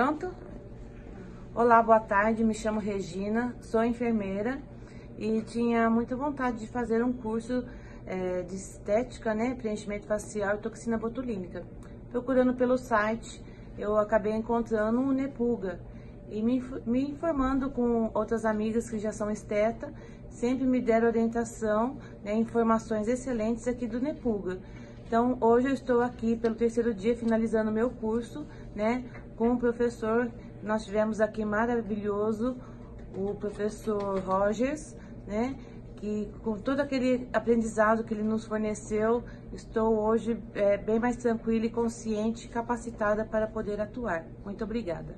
Pronto? Olá, boa tarde, me chamo Regina, sou enfermeira e tinha muita vontade de fazer um curso é, de estética, né, preenchimento facial e toxina botulínica. Procurando pelo site, eu acabei encontrando um Nepuga e me, me informando com outras amigas que já são esteta, sempre me deram orientação, né, informações excelentes aqui do Nepuga. Então, hoje eu estou aqui pelo terceiro dia finalizando meu curso, né, com o professor, nós tivemos aqui maravilhoso, o professor Rogers, né, que com todo aquele aprendizado que ele nos forneceu, estou hoje é, bem mais tranquila e consciente, capacitada para poder atuar. Muito obrigada.